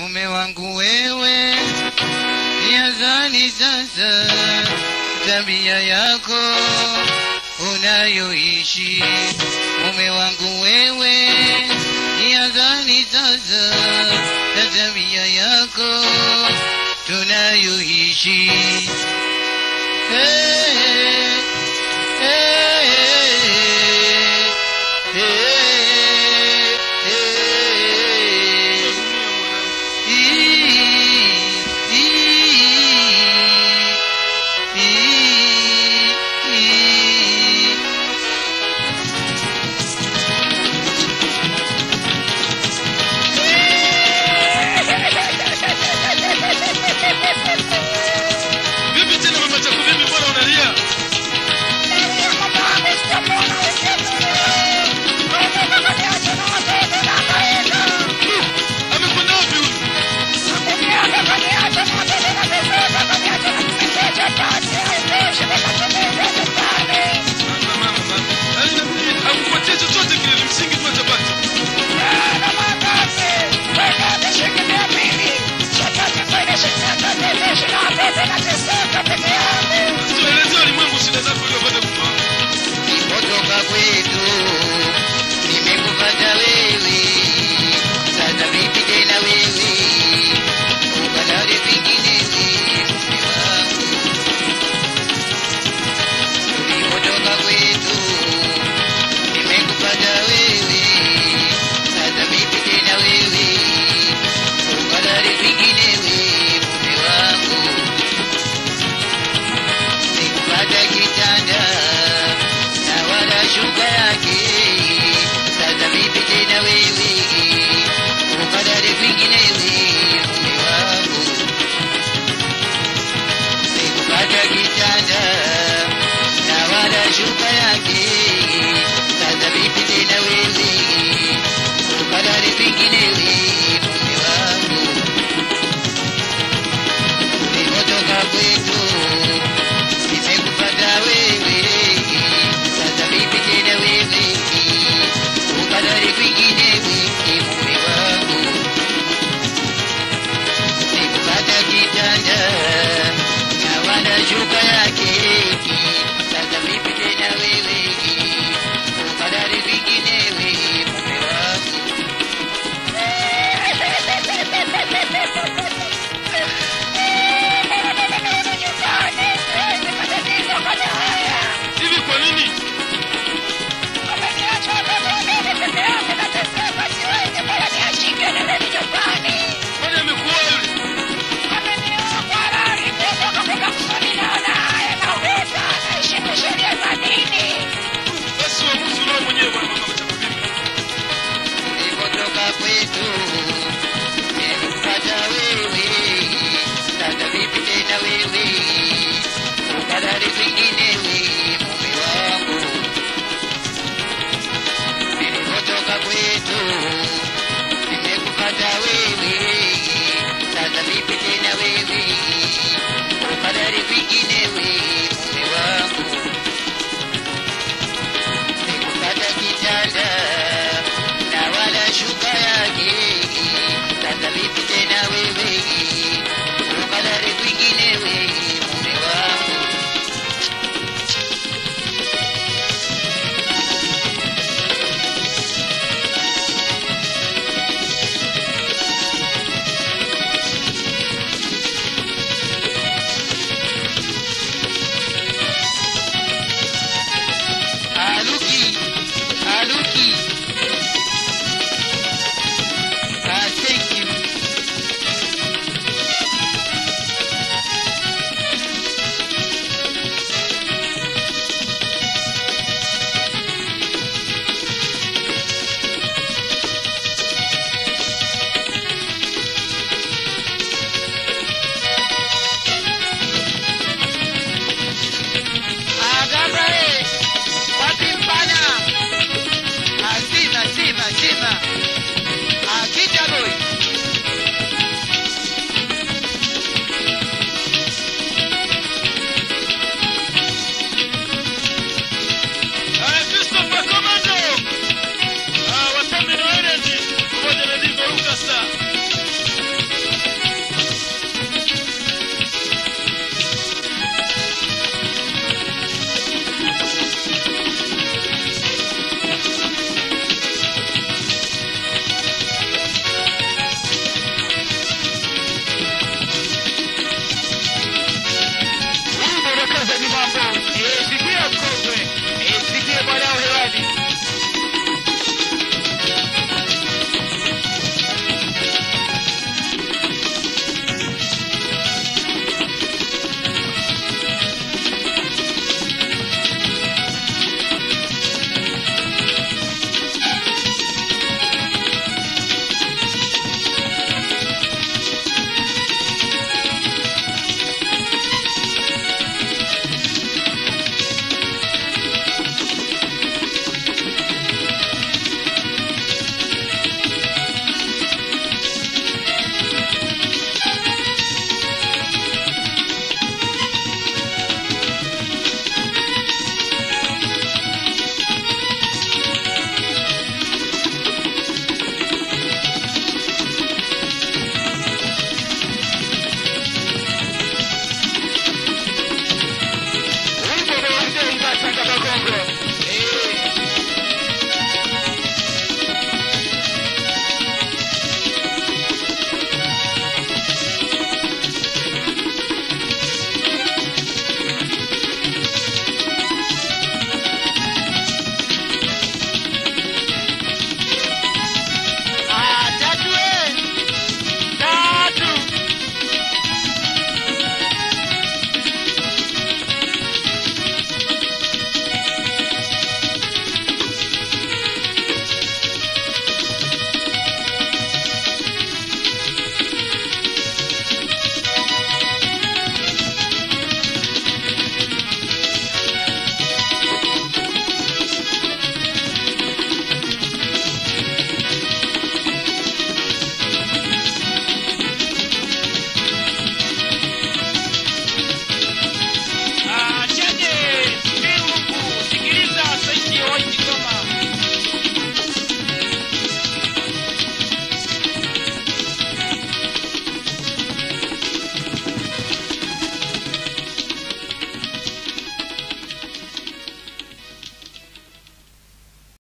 mume wangu wewe, niadhani sasa tabia yako unayoishi. Mume wangu wewe, niadhani sasa na tabia yako tunayoishi. Hey,